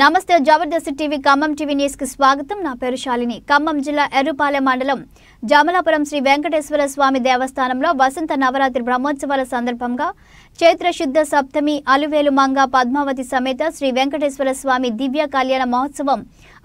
నమస్తే Jabardasth TV Khammam TV న్యూస్కి స్వాగతం. నా పేరు శాలిని. ఖమ్మం జిల్లా ఎర్రుపాలెం మండలం జమలాపురం శ్రీ వెంకటేశ్వర స్వామి దేవస్థానంలో వసంత నవరాత్రి బ్రహ్మోత్సవాల సందర్భంగా చైత్ర శుద్ధ సప్తమి అలువేలు మంగ పద్మావతి సమేత శ్రీ వెంకటేశ్వర స్వామి దివ్య కళ్యాణ మహోత్సవం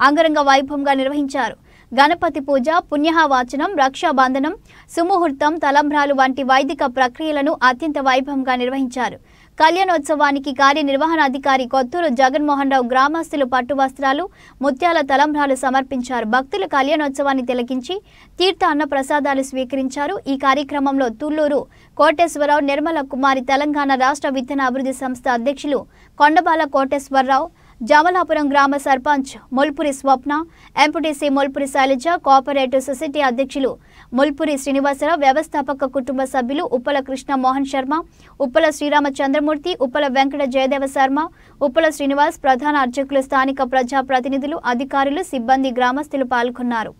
అంగరంగ వైభవంగా నిర్వహించారు. గణపతి పూజ పుణ్యహావాచనం రక్షాబంధనం సుముహూర్తం తలంబ్రాలు వంటి వైదిక ప్రక్రియలను అత్యంత వైభవంగా నిర్వహించారు. కళ్యాణోత్సవానికి కార్యనిర్వహణాధికారి కొత్తూరు జగన్మోహన్ రావు గ్రామస్తులు పట్టు వస్త్రాలు ముత్యాల తలంబ్రాలు సమర్పించారు. భక్తులు కళ్యాణోత్సవాన్ని తిలకించి తీర్థ అన్న ప్రసాదాలు స్వీకరించారు. ఈ కార్యక్రమంలో తుళ్ళూరు కోటేశ్వరరావు నిర్మల కుమారి తెలంగాణ రాష్ట్ర విత్తన అభివృద్ధి సంస్థ అధ్యక్షులు కొండబాల కోటేశ్వరరావు జమలాపురం గ్రామ sarpanch Mulpuri Swapna MPTC Mulpuri Sailaja cooperative society అధ్యక్షులు ముల్పురి శ్రీనివాసరావు వ్యవస్థాపక కుటుంబ సభ్యులు ఉప్పల కృష్ణ మోహన్ శర్మ ఉప్పల శ్రీరామ చంద్రమూర్తి ఉప్పల వెంకట జయదేవ శర్మ ఉప్పల శ్రీనివాస్ ప్రధాన అర్చకులు స్థానిక ప్రజా ప్రతినిధులు అధికారులు సిబ్బంది గ్రామస్తులు పాల్గొన్నారు.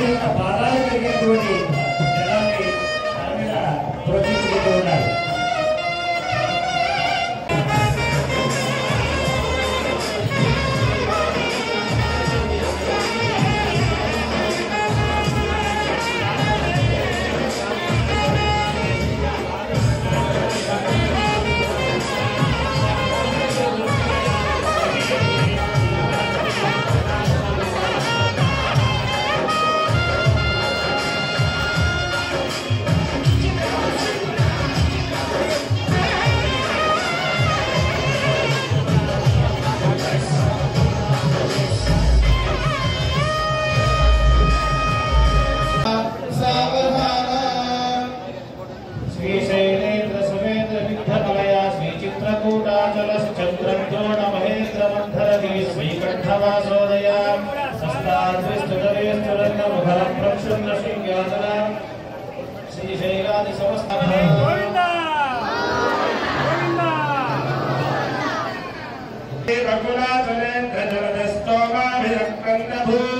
دیکھا بارہ دیکھا دیکھا دیکھا सलस्चंद्रंतोड़ महेंद्र मंथरी स्वीकर्तवासोदया सस्तात्रिस्तुरेस्तुरंग भरप्रक्षुण नशिंग्यादलं सीशेगादि समस्ता रघुनाथ ने धनुर्धस्तोमा भिरक्कन्नभू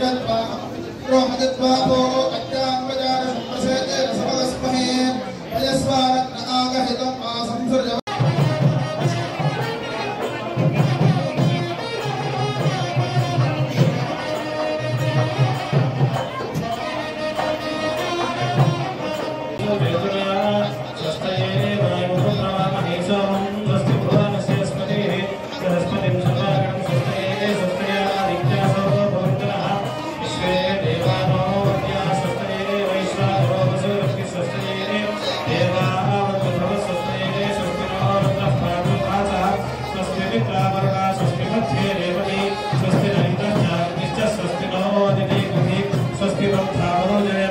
रोहदत्वा भो अट्टान्वजार सम्प्रसेते रसवदस्महे रजस्वारत्न आगहितम् आसंसृज کے وقت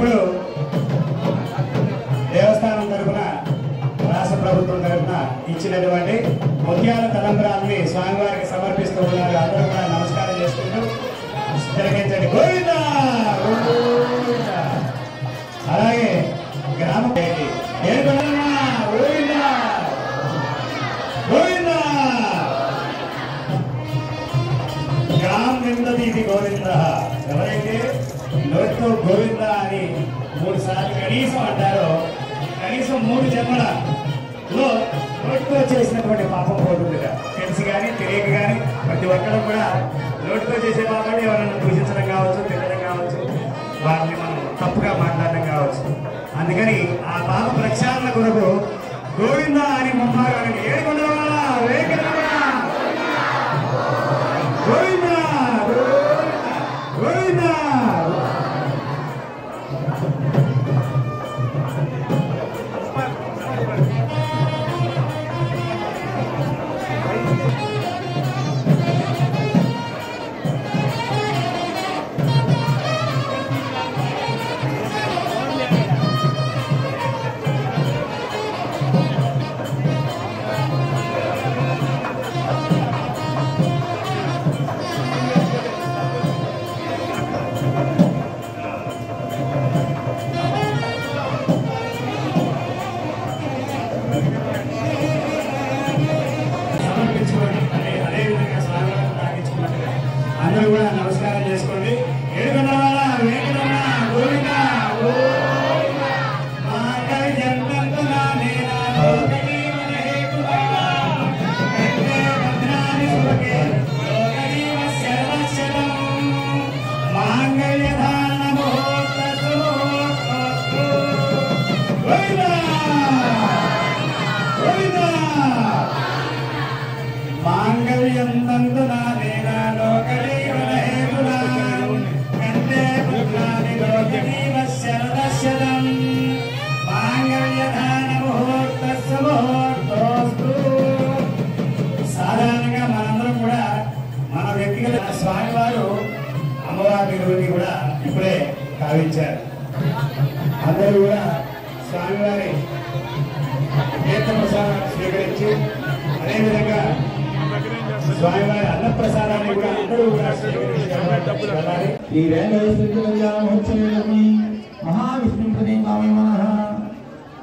ఇప్పుడు దేవస్థానం తరఫున రాష్ట్ర ప్రభుత్వం తరఫున ఇచ్చినటువంటి ముత్యాల తలంబరాల్ని స్వామివారికి సమర్పిస్తూ ఉన్నారు. అందరూ కూడా నమస్కారం చేసుకుంటూ తిరగించండి గోవింద! అలాగే గ్రామ గ్రామ నిందది ఇది గోవింద. ఎవరైతే నోటితో గోవింద అని మూడు సార్లు కనీసం అంటారో. కనీసం మూడు జన్మల లో నోటితో చేసినటువంటి పాపం పోతుందిగా తెలిసి కానీ తెలియక కానీ ప్రతి ఒక్కరు కూడా నోటితో చేసే పాపాన్ని ఎవరైనా దూషించడం కావచ్చు తినడం కావచ్చు వారిని మనం తప్పుగా మాట్లాడడం కావచ్చు. అందుకని ఆ పాప ప్రక్షాళన కొరకు గోవింద అని ముమ్మారు నమస్కారం చేసుకోండి. ముహూర్తస్తు ముహూర్తస్తు గోవింద. గోవింద. మాంగళ్యం స్వామివారి తీర్థ స్వీకరించి అదేవిధంగా స్వామివారి అన్న ప్రసాదాన్ని కూడా అందరూ కూడా స్వీకరించి వెళ్ళాలి. శ్రీ వెంకటేశ్వర కళ్యాణోత్సవేమి మహావిష్ణు మనః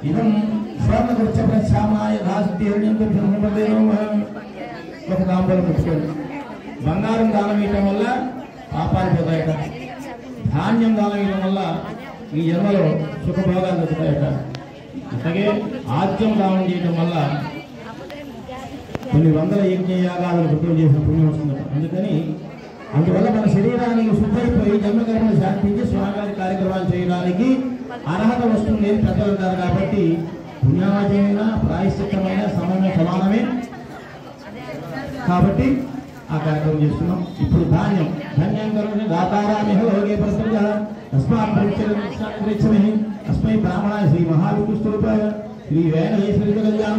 ఇదం స్వర్ణకృత్య ప్రశ్యామాయ ఒక బంగారం దానం ఇవ్వడం వల్ల పాపాలు పోతాయట. ధాన్యం దానం ఇవ్వడం వల్ల ఈ జన్మలో సుఖభోగాలు దొరుకుతాయట. అలాగే ఆద్యం దానం చేయడం వల్ల కొన్ని వందల యజ్ఞ యాగాలను కృతం చేసిన పుణ్యం వస్తుందట అందుకని అందువల్ల మన శరీరానికి శుద్ధైపోయి జన్మకర్మను శాంతించి స్వామివారి కార్యక్రమాలు చేయడానికి అర్హత వస్తుంది అని పెద్దలు అంటారు కాబట్టి పుణ్యవాచమైన ప్రాయశ్చిత్తమైన సమయం సమానమే. కాబట్టి ఆ కార్యక్రమం చేస్తున్నాం. ఇప్పుడు ధాన్యం. ధాన్యం కరోగే దాతారామిహ లోకే ప్రసంగ ری مہایپ شری وینجا